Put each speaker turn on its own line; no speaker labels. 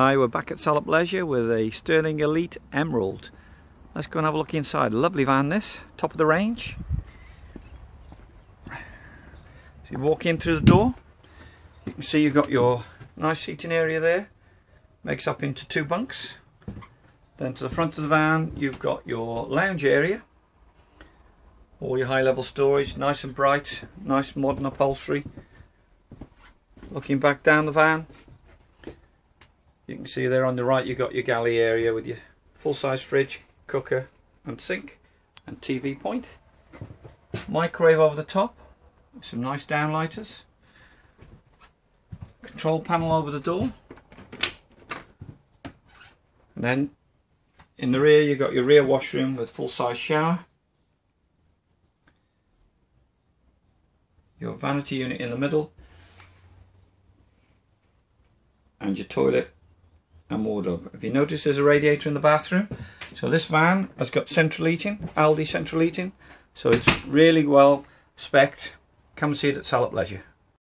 Hi, we're back at Salop Leisure with a Sterling Elite Emerald. Let's go and have a look inside. Lovely van this, top of the range. So you walk in through the door, you can see you've got your nice seating area there. Makes up into two bunks. Then to the front of the van you've got your lounge area. All your high level storage, nice and bright, nice modern upholstery. Looking back down the van, you can see there on the right you've got your galley area with your full-size fridge, cooker and sink and TV point. Microwave over the top, some nice downlighters. Control panel over the door. And then in the rear you've got your rear washroom with full-size shower. Your vanity unit in the middle and your toilet and wardrobe. If you notice there's a radiator in the bathroom. So this van has got central heating, Alde central heating. So it's really well spec Come see it at Salop Leisure.